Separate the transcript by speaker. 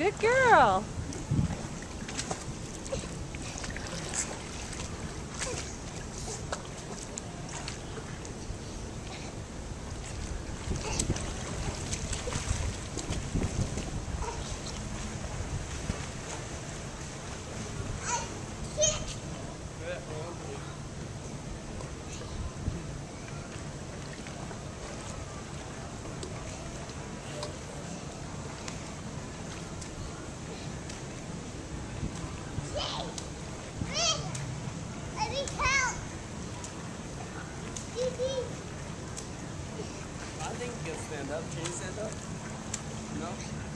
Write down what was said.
Speaker 1: Good girl.
Speaker 2: Think you can stand up. Can you stand up? No?